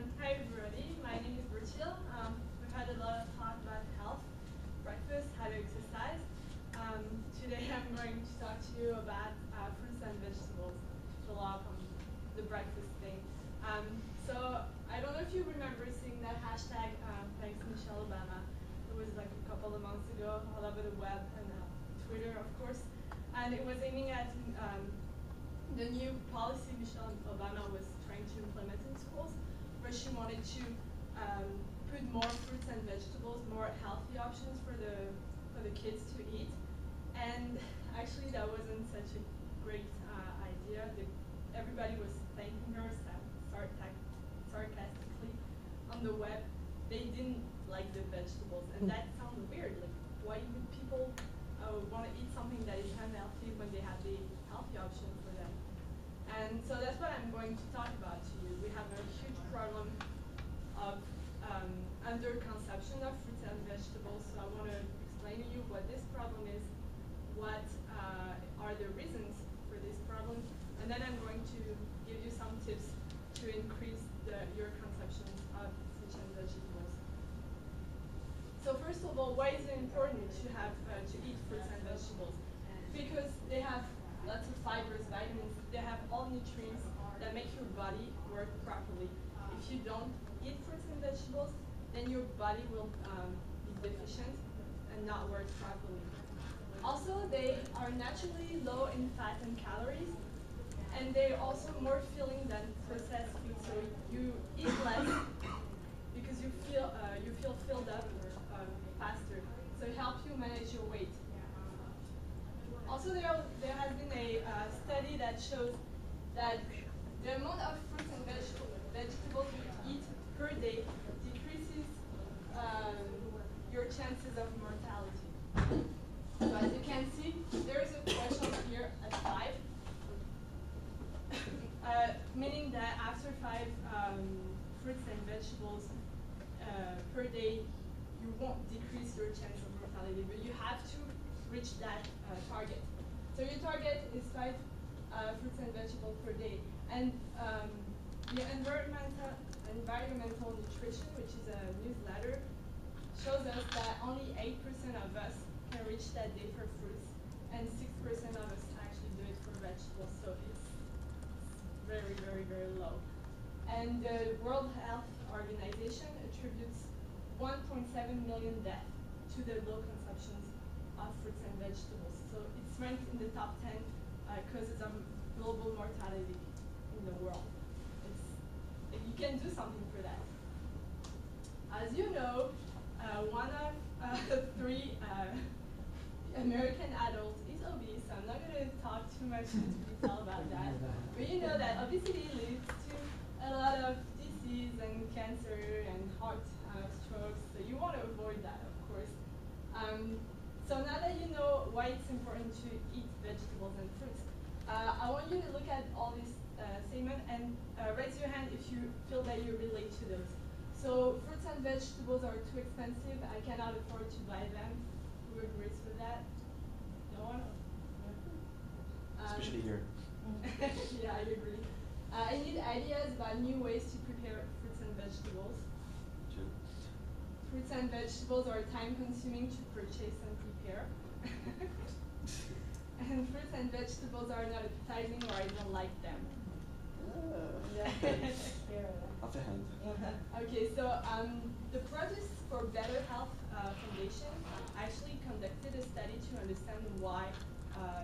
Um, hi everybody, my name is Bertil. Um, we've had a lot of talk about health, breakfast, how to exercise. Um, today I'm going to talk to you about uh, fruits and vegetables, follow up on the breakfast thing. Um, so I don't know if you remember seeing that hashtag, um, thanks Michelle Obama. It was like a couple of months ago all over the web and uh, Twitter of course. And it was aiming at um, the new policy Michelle Obama was trying to implement in schools, she wanted to um, put more fruits and vegetables, more healthy options for the for the kids to eat. And actually, that wasn't such a great uh, idea. The, everybody was thanking her sarcastically on the web. They didn't like the vegetables, and that sounds weird. Like, why would people uh, want to eat something that is unhealthy when they have the healthy option for them? And so that's what I'm going to talk about to you. We have a huge problem of um, underconsumption of fruits and vegetables. So I want to explain to you what this problem is, what uh, are the reasons for this problem, and then I'm going to give you some tips to increase the, your consumption of fruits and vegetables. So first of all, why is it important to have uh, to eat fruits and vegetables? Because they have lots of fibers, vitamins, they have all nutrients that make your body work properly. If you don't eat fruits and vegetables, then your body will um, be deficient and not work properly. Also, they are naturally low in fat and calories, and they're also more filling than processed food. So you eat less because you feel uh, you feel filled up um, faster. So it helps you manage your weight. Also, there, there has been a uh, study that shows that the amount of fruits and vegetables you eat per day decreases um, your chances of mortality. So as you can see, there is a threshold here at 5, uh, meaning that after 5 um, fruits and vegetables uh, per day, you won't decrease your chance of mortality, but you have to reach that uh, target. So your target is five uh, fruits and vegetables per day. And um, the environmental, environmental nutrition, which is a newsletter, shows us that only 8% of us can reach that day for fruits, and 6% of us actually do it for vegetables. So it's very, very, very low. And the World Health Organization attributes 1.7 million deaths to the low consumptions of fruits and vegetables. So it's ranked in the top 10 uh, causes of global mortality in the world. It's, you can do something for that. As you know, one of uh, three uh, American adults is obese. So I'm not going to talk too much into detail about that. But you know that obesity leads to a lot of disease and cancer and heart uh, strokes. So you want to avoid that, of course. Um, so now that you know why it's important to eat vegetables and fruits, uh, I want you to look at all these uh, statements and uh, raise your hand if you feel that you relate to those. So fruits and vegetables are too expensive. I cannot afford to buy them. Who agrees with that? No one? Um, Especially here. yeah, I agree. Uh, I need ideas about new ways to prepare fruits and vegetables. True. Fruits and vegetables are time consuming to purchase and prepare. and fruits and vegetables are not appetizing or I don't like them. The hand. okay, so um, the Produce for Better Health uh, Foundation actually conducted a study to understand why uh,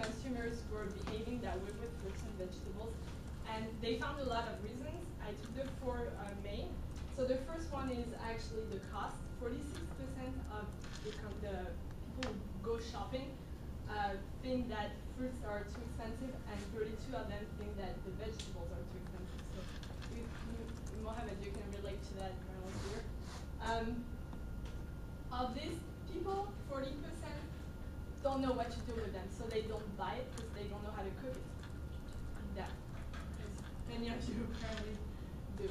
consumers were behaving that way with fruits and vegetables. And they found a lot of reasons. I took the four uh, main. So the first one is actually the cost. 46% of the, the people who go shopping uh, think that fruits are too expensive, and 32 of them think that the vegetables are too expensive. So, you, Mohammed, you can relate to that here. Um, of these people, 40% don't know what to do with them, so they don't buy it because they don't know how to cook it. As many of you apparently do.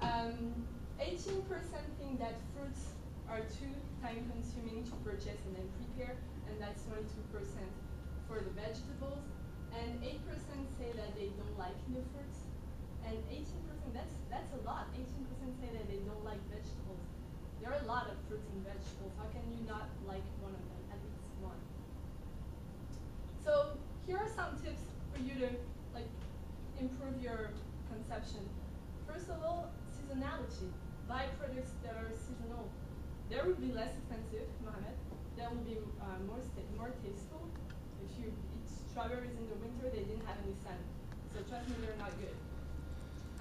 18% um, think that fruits are too time consuming to purchase and then prepare, and that's 22% for the vegetables. And 8% say that they don't like the fruits, and 18% that's that's a lot. 18% say that they don't like vegetables. There are a lot of fruits and vegetables. How can you not like one of them, at least one? So here are some tips for you to like improve your conception. First of all, seasonality. Buy products that are seasonal. They will be less expensive, Mohammed. They will be uh, more more tasteful. If you eat strawberries in the winter, they didn't have any sun. So trust me, they're not good.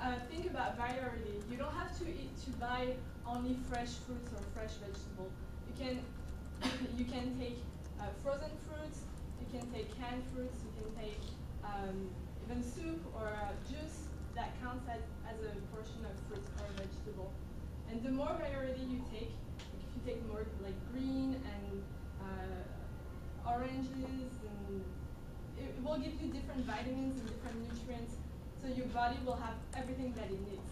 Uh, think about variety. You don't have to eat to buy only fresh fruits or fresh vegetables. You can you can take uh, frozen fruits. You can take canned fruits. You can take um, even soup or uh, juice that counts as, as a portion of fruit or vegetable. And the more variety you take, take more like green and uh, oranges, and it, will give you different vitamins and different nutrients, so your body will have everything that it needs.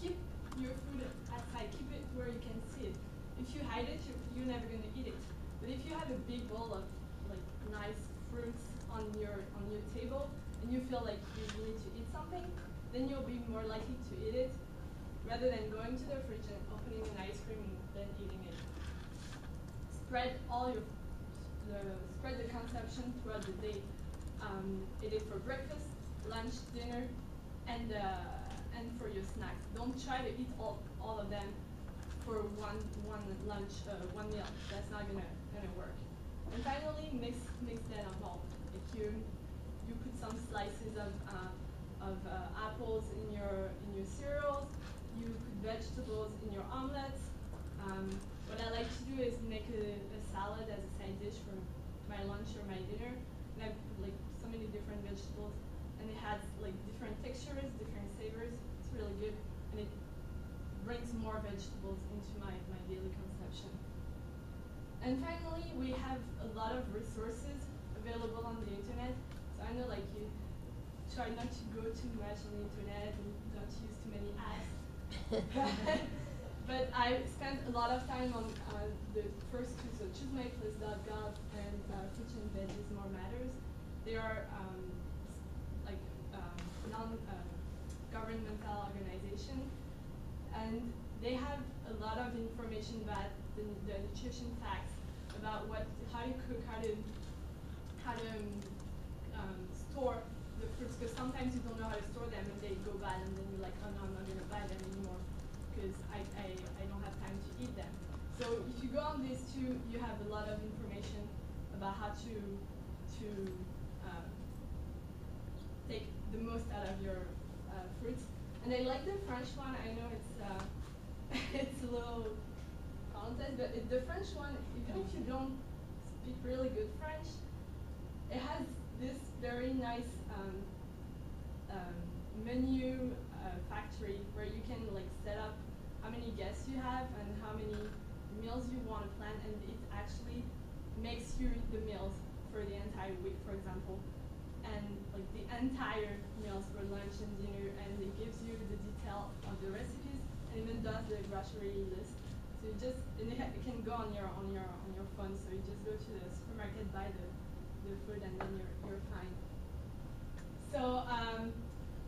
Keep your food aside, keep it where you can see it. If you hide it, you, you're never going to eat it. But if you have a big bowl of like nice fruits on your on your table, and you feel like you need to eat something, then you'll be more likely to eat it rather than going to the fridge and opening an ice cream and then eating it. Spread all your the, spread the consumption throughout the day. Um, eat it for breakfast, lunch, dinner, and uh, and for your snacks. Don't try to eat all, all of them for one one lunch uh, one meal. That's not gonna gonna work. And finally, mix mix that up all. If you you put some slices of uh, of uh, apples in your in your put vegetables in your omelets. Um, what I like to do is make a, a, salad as a side dish for my lunch or my dinner. And I put like so many different vegetables and it has like different textures, different savors. It's really good and it brings more vegetables into my, my daily consumption. And finally, we have a lot of resources available on the internet. So I know like you try not to go too much on the internet and don't use too many apps. but I spent a lot of time on the first two, so choosemyplate.gov and uh, Kitchen Veggies More Matters. They are um, like um, non-governmental uh, organization, and they have a lot of information about the, the nutrition facts about what, how to cook, how to, how to um, store the fruits because sometimes you don't know how to store them and they go bad and then you're like, oh no, I'm not to buy them anymore because I, I, I don't have time to eat them. So if you go on these two, you have a lot of information about how to to um, take the most out of your uh, fruits. And I like the French one. I know it's uh, it's a little contest, but it, the French one, even if you don't speak really good French, it has this very nice um, um, factory where you can like set up how many guests you have and how many meals you want to plan, and it actually makes you the meals for the entire week, for example, and like the entire meals for lunch and dinner, and it gives you the detail of the recipes, and even does the grocery list. So you just and it, can go on your on your on your phone. So you just go to the supermarket, buy the the food, and then you're you're fine. So um,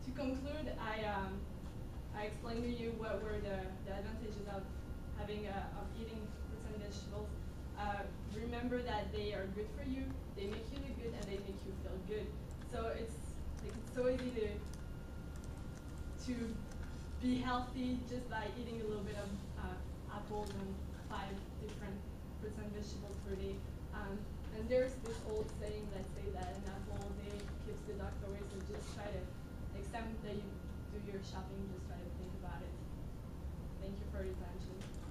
to conclude, I, um, I explained to you what were the, the advantages of having a, of eating fruits and vegetables. Uh, remember that they are good for you, they make you look good, and they make you feel good. So it's like it's so easy to to be healthy just by eating a little bit of uh, apples and five different fruits and vegetables per day. Um, and there's this old saying that say that an apple a day keeps the doctor away, so just try to, time that you do your shopping, just try to think about it. Thank you for your attention.